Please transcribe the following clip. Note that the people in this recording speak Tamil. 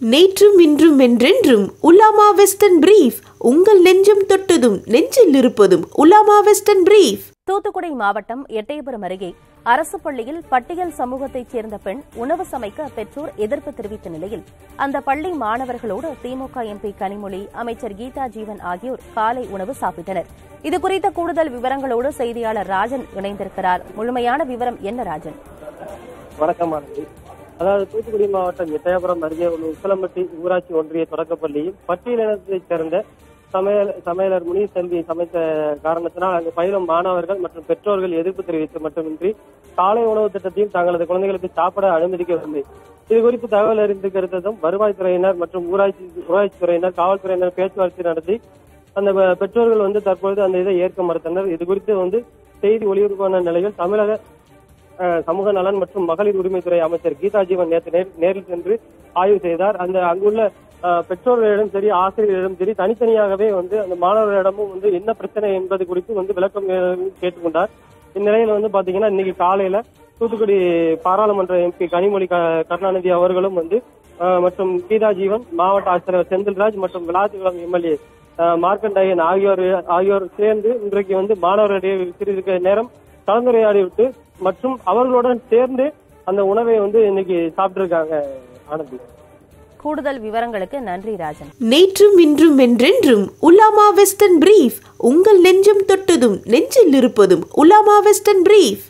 நேற்றும் இன்றும் என்றென்றும் உலாமா வெஸ்டர்ன் பிரீஃப் உங்கள் நெஞ்சம் தொட்டதும் நெஞ்சில் இருப்பதும் உலாமா வெஸ்டர்ன் பிரீஃப். தூத்துக்குடி மாவட்டம் எட்டயபுரம் அருகே அரசு பள்ளியில் பட்டியல் சமூகத்தைச் சேர்ந்த பெண் உணவு சமைக்க பெற்றோர் எதிர்ப்பு தெரிவித்த நிலையில் அந்த பள்ளி மாணவர்களோடு திமுக எம்பி கனிமொழி அமைச்சர் கீதா ஜீவன் ஆகியோர் காலை உணவு சாப்பிட்டனர். இதுகுறித்த கூடுதல் விவரங்களோடு செய்தியாளர் ராஜன் இணைந்திருக்கிறார். முழுமையான விவரம் என்ன ராஜன்? வணக்கம் அதாவது தூத்துக்குடி மாவட்டம் எட்டயபுரம் அருகே உள்ள உக்கலம்பட்டி ஊராட்சி ஒன்றிய தொடக்கப்பள்ளியில் பட்டியலினத்தைச் சேர்ந்த சமையல் சமையலர் முனி செல்வி சமைத்த காரணத்தினால் அங்கு பயிலும் மாணவர்கள் மற்றும் பெற்றோர்கள் எதிர்ப்பு தெரிவித்து மட்டுமின்றி காலை உணவு திட்டத்தையும் தங்களது குழந்தைகளுக்கு சாப்பிட அனுமதிக்கவில்லை இது குறித்து தகவல் அறிந்து கருத்ததும் வருவாய்த்துறையினர் மற்றும் ஊராட்சி ஊராட்சித்துறையினர் காவல்துறையினர் பேச்சுவார்த்தை நடத்தி அந்த பெற்றோர்கள் வந்து தற்பொழுது அந்த இதை ஏற்க மறுத்தனர். இது குறித்து வந்து செய்தி ஒளிபரப்பான நிலையில் தமிழக சமூக நலன் மற்றும் மகளிர் உரிமைத்துறை அமைச்சர் கீதா ஜீவன் நேற்று நேரில் சென்று ஆய்வு செய்தார். அந்த அங்குள்ள பெற்றோர்களிடம் சரி ஆசிரியர்களிடம் சரி தனித்தனியாகவே வந்து அந்த மாணவர்களிடமும் வந்து என்ன பிரச்சனை என்பது குறித்து வந்து விளக்கம் கேட்டுக்கொண்டார். இந்நிலையில வந்து பாத்தீங்கன்னா இன்னைக்கு காலையில தூத்துக்குடி பாராளுமன்ற எம்பி கனிமொழி க- கருணாநிதி அவர்களும் வந்து மற்றும் கீதா ஜீவன் மாவட்ட ஆட்சியர் செந்தில்ராஜ் மற்றும் விளாத்திகுளம் எம்எல்ஏ மார்க்கண்டையன் ஆகியோர் ஆகியோர் சேர்ந்து இன்றைக்கு வந்து மாணவர்களிடையே சிறிது நேரம் கலந்துரையாடி விட்டு மற்றும் அவர்களுடன் சேர்ந்து அந்த உணவை வந்து இன்னைக்கு சாப்பிட்டிருக்காங்க ஆனந்தி. கூடுதல் விவரங்களுக்கு நன்றி ராஜன். நேற்றும் இன்றும் என்றென்றும் உலாமா வெஸ்டர்ன் பிரீஃப் உங்கள் நெஞ்சம் தொட்டதும் நெஞ்சில் இருப்பதும் உலாமா வெஸ்டர்ன் பிரீஃப்